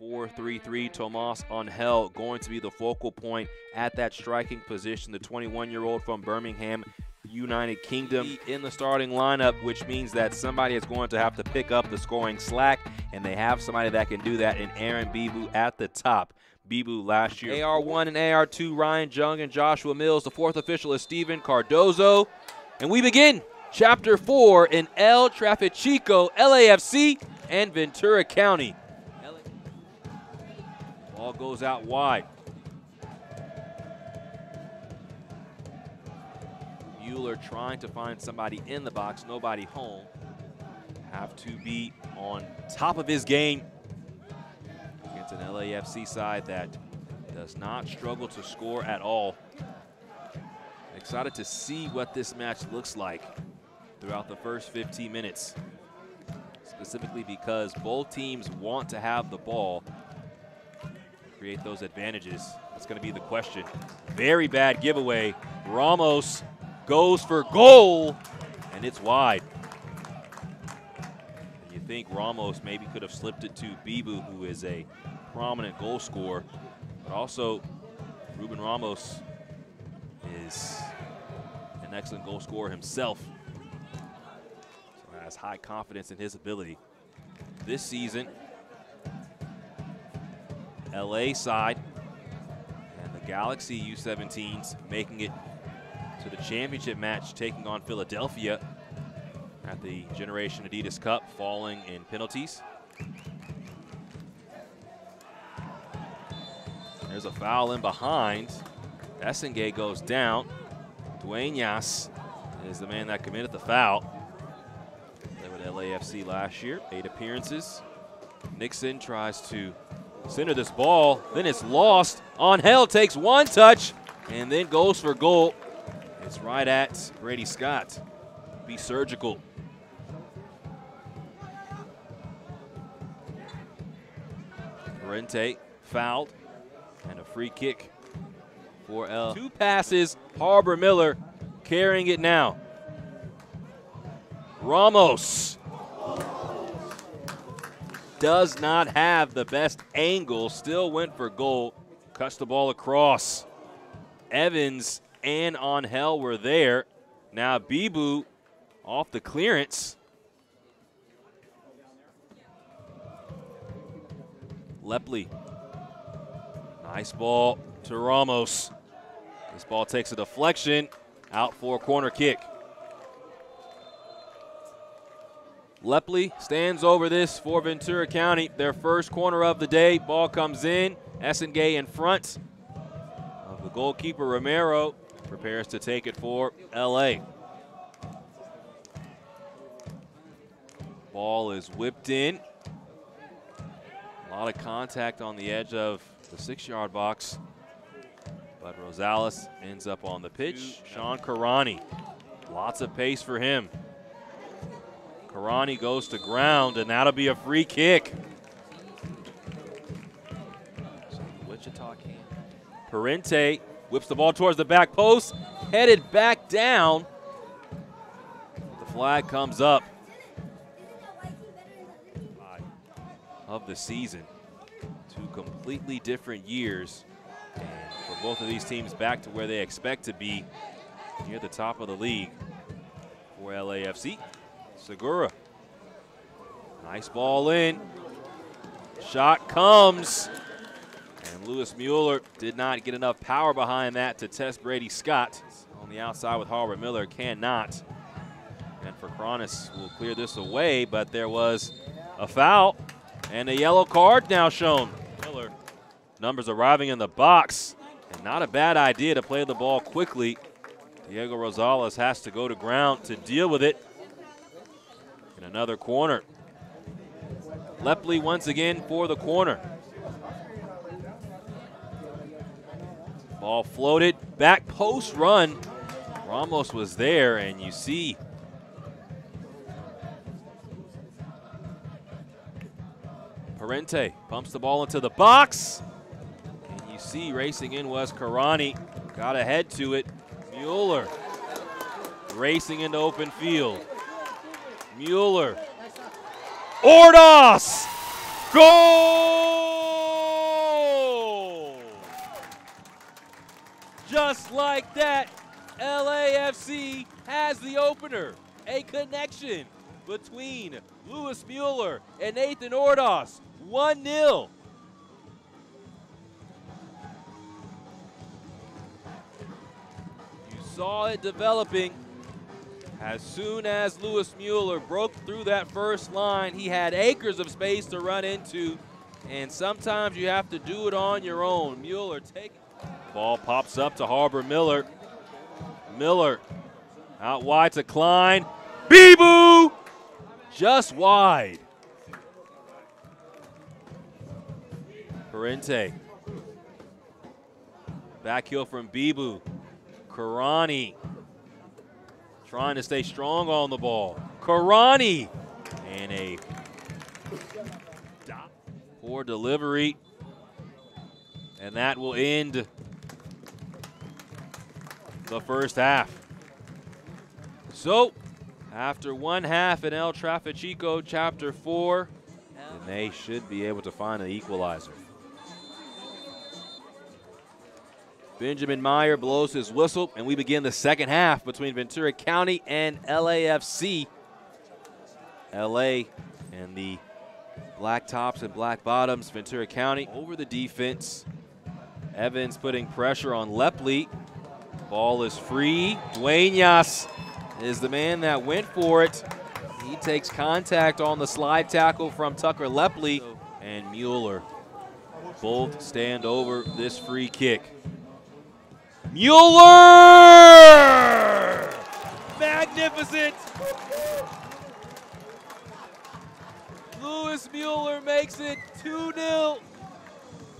4-3-3, Tomas Angel going to be the focal point at that striking position. The 21-year-old from Birmingham, United Kingdom in the starting lineup, which means that somebody is going to have to pick up the scoring slack, and they have somebody that can do that in Aaron Bibout at the top. Bibout last year. AR1 and AR2, Ryan Jung and Joshua Mills. The fourth official is Steven Cardozo. And we begin Chapter 4 in El Trafichico, LAFC, and Ventura County. Ball goes out wide. Mueller trying to find somebody in the box, nobody home. Have to be on top of his game against an LAFC side that does not struggle to score at all. Excited to see what this match looks like throughout the first 15 minutes, specifically because both teams want to have the ball, create those advantages. That's going to be the question. Very bad giveaway. Ramos goes for goal, and it's wide. And you think Ramos maybe could have slipped it to Bibout, who is a prominent goal scorer, but also Ruben Ramos is an excellent goal scorer himself. So has high confidence in his ability. This season, LA side and the Galaxy U17s making it to the championship match, taking on Philadelphia at the Generation Adidas Cup, falling in penalties. There's a foul in behind. Essengay goes down. Duenas is the man that committed the foul. Played with LAFC last year, eight appearances. Nixon tries to center this ball, then it's lost. Angel takes one touch and then goes for goal. It's right at Brady Scott. Be surgical. Parente fouled and a free kick for L. Two passes, Harbor Miller carrying it now. Ramos does not have the best angle, still went for goal, cuts the ball across. Evans and Angel were there. Now Bibout off the clearance. Lepley. Nice ball to Ramos. This ball takes a deflection out for a corner kick. Lepley stands over this for Ventura County. Their first corner of the day. Ball comes in. Essengay in front of the goalkeeper Romero. Prepares to take it for LA. Ball is whipped in. A lot of contact on the edge of the six-yard box. But Rosales ends up on the pitch. Sean Karani, lots of pace for him. Karani goes to ground, and that'll be a free kick. So Wichita can. Parente whips the ball towards the back post, headed back down. The flag comes up. Of the season. Two completely different years. And for both of these teams back to where they expect to be near the top of the league for LAFC. Segura. Nice ball in. Shot comes. And Lewis Mueller did not get enough power behind that to test Brady Scott. On the outside with Harbor Miller cannot. And for Cronus will clear this away, but there was a foul and a yellow card now shown. Miller numbers arriving in the box. And not a bad idea to play the ball quickly. Diego Rosales has to go to ground to deal with it. In another corner. Lepley once again for the corner. Ball floated, back post run. Ramos was there, and you see Parente pumps the ball into the box. And you see racing in was Karani. Got ahead to it. Mueller racing into open field. Mueller. Ordaz! Goal! Just like that, LAFC has the opener. A connection between Lewis Mueller and Nathan Ordaz. 1 0. You saw it developing. As soon as Lewis Mueller broke through that first line, he had acres of space to run into, and sometimes you have to do it on your own. Mueller take Ball pops up to Harbor Miller. Miller out wide to Klein. Bibout just wide. Parente. Back heel from Bibout. Karani trying to stay strong on the ball. Karani and a poor delivery. And that will end the first half. So, after one half in El Trafichico, Chapter 4, and they should be able to find an equalizer. Benjamin Meyer blows his whistle, and we begin the second half between Ventura County and LAFC. LA and the black tops and black bottoms, Ventura County over the defense. Evans putting pressure on Lepley. Ball is free. Duenas is the man that went for it. He takes contact on the slide tackle from Tucker Lepley and Mueller. Both stand over this free kick. Mueller! Magnificent! Lewis Mueller makes it 2-0.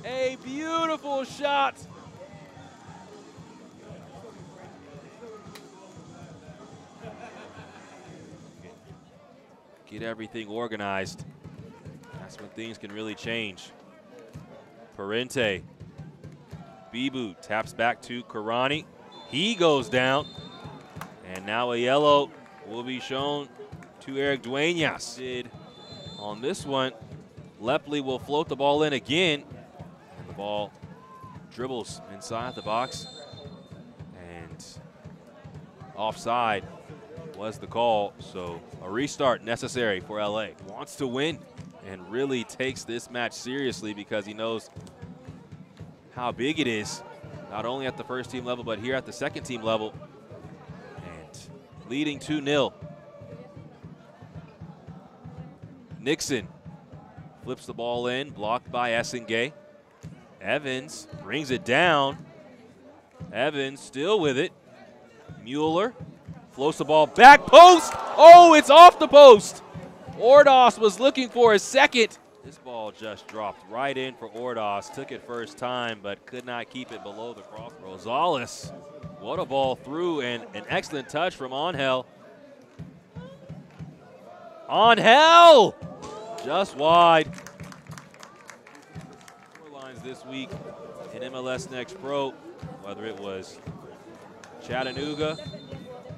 A beautiful shot get everything organized. That's when things can really change. Parente. Bibout taps back to Karani. He goes down. And now a yellow will be shown to Eric Duenas. On this one, Lepley will float the ball in again. And the ball dribbles inside the box. And offside was the call. So a restart necessary for LA. Wants to win and really takes this match seriously because he knows how big it is, not only at the first team level, but here at the second team level. And leading 2 0. Nixon flips the ball in, blocked by Essengay. Evans brings it down. Evans still with it. Mueller Floats the ball back post. Oh, it's off the post. Ordaz was looking for a second. This ball just dropped right in for Ordaz. Took it first time, but could not keep it below the cross. Rosales, what a ball through and an excellent touch from Angel. Angel, just wide. Four Lines this week in MLS Next Pro, whether it was Chattanooga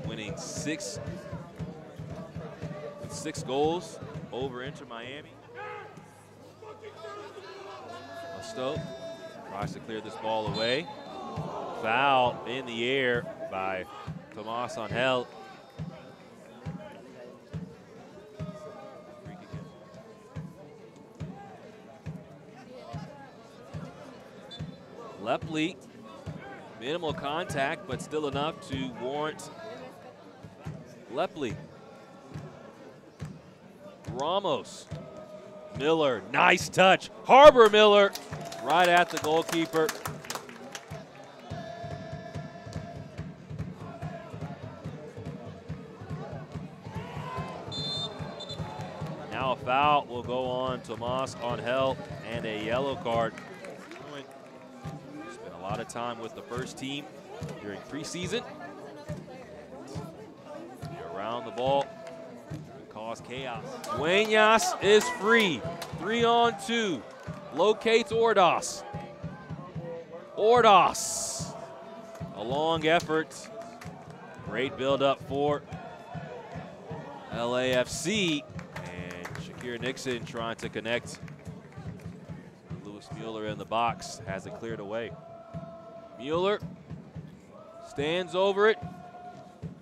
winning six six goals over Inter Miami. Musto tries to clear this ball away. Foul in the air by Tomas Angel. Lepley, minimal contact, but still enough to warrant Lepley. Ramos. Miller, nice touch. Harbor Miller right at the goalkeeper. Now a foul will go on Tomas Angel and a yellow card. Spent a lot of time with the first team during preseason around the ball cause chaos. Duenas is free. Three on two. Locates Ordaz. Ordaz. A long effort. Great build up for LAFC. And Shakir Nixon trying to connect. Lewis Mueller in the box has it cleared away. Mueller Stands over it.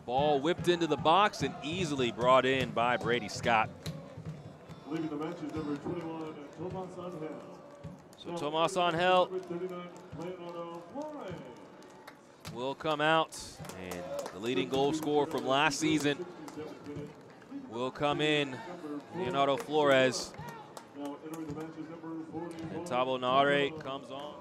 Ball whipped into the box and easily brought in by Brady Scott. Leaving the match is number 21, Tomas. So Tomas Angel Number 39, Leonardo Flores. will come out, and the leading goal scorer from last season will come in, Leonardo Flores. Now entering the match is number 41. And Tabo Nare comes on.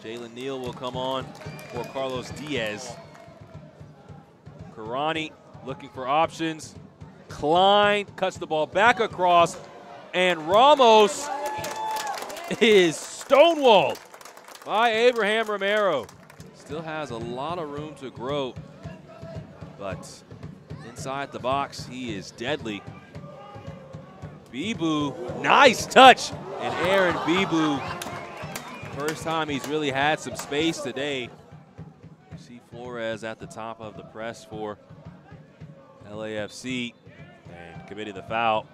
Jalen Neal will come on for Carlos Diaz. Karani looking for options. Klein cuts the ball back across, and Ramos is stonewalled by Abraham Romero. Still has a lot of room to grow, but inside the box, he is deadly. Bibout, nice touch. And Aaron Bibout, first time he's really had some space today. You see Flores at the top of the press for LAFC and committed the foul.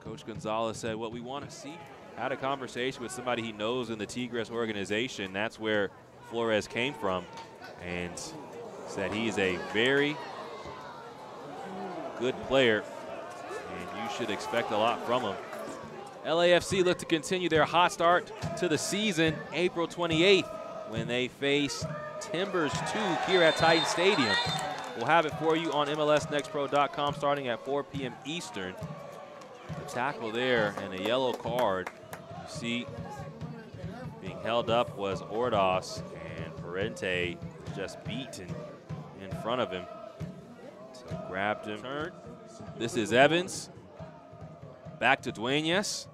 Coach Gonzalez said, what we want to see. Had a conversation with somebody he knows in the Tigres organization. That's where Flores came from. And said he's a very good player, and you should expect a lot from him. LAFC look to continue their hot start to the season April 28th when they face Timbers 2 here at Titan Stadium. We'll have it for you on MLSNextPro.com starting at 4 p.m. Eastern. The tackle there and a yellow card. You see, being held up was Ordaz, and Parente just beaten in front of him. So grabbed him. Turn. This is Evans. Back to Duenas.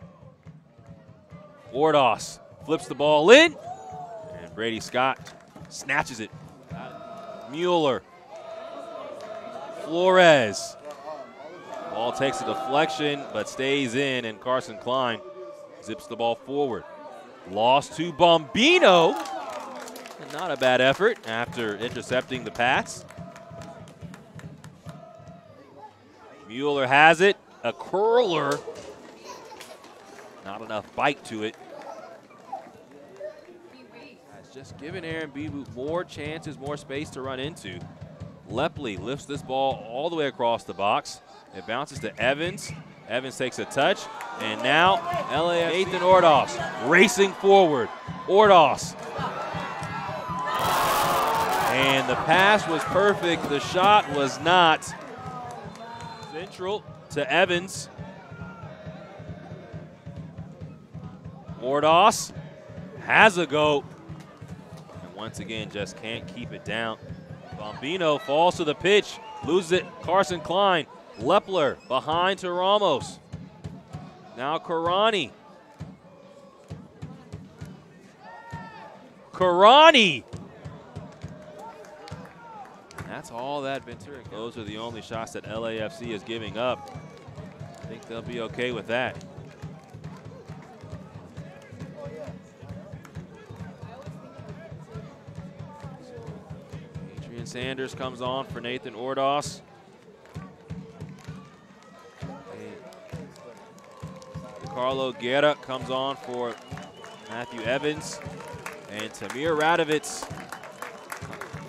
Ordaz flips the ball in. And Brady Scott snatches it. Mueller. Flores. Ball takes a deflection, but stays in, and Carson Klein zips the ball forward. Lost to Bombino. Not a bad effort after intercepting the pass. Mueller has it. A curler. Not enough bite to it. Has just given Aaron Bibout more chances, more space to run into. Lepley lifts this ball all the way across the box. It bounces to Evans. Evans takes a touch, and now LAF Nathan Ordaz racing forward. Ordaz. And the pass was perfect. The shot was not. Central to Evans. Ordaz has a go. And once again, just can't keep it down. Bombino falls to the pitch, loses it. Carson Klein. Lepley behind to Ramos. Now Karani. Karani. That's all that Ventura. Those are the only shots that LAFC is giving up. I think they'll be okay with that. Adrian Sanders comes on for Nathan Ordaz. Carlo Guerra comes on for Matthew Evans. And Tamir Radovitz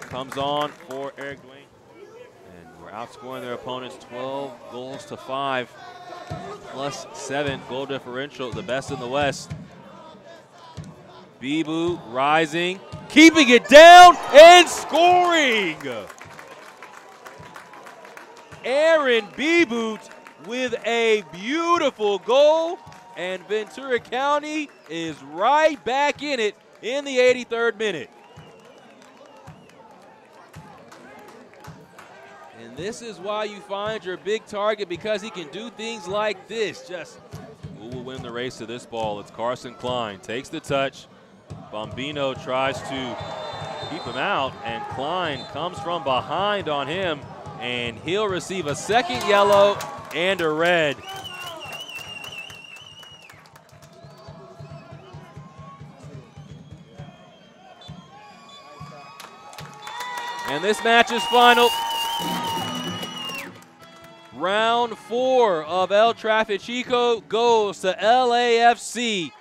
comes on for Eric Dwayne. And we're outscoring their opponents 12 goals to 5, plus 7 goal differential, the best in the West. Bibout rising, keeping it down, and scoring! Aaron Bibout with a beautiful goal, and Ventura County is right back in it in the 83rd minute. And this is why you find your big target because he can do things like this. Just who will win the race to this ball? It's Carson Klein. Takes the touch. Bombino tries to keep him out, and Klein comes from behind on him, and he'll receive a second yellow and a red. And this match is final. Round four of El Trafichico goes to LAFC.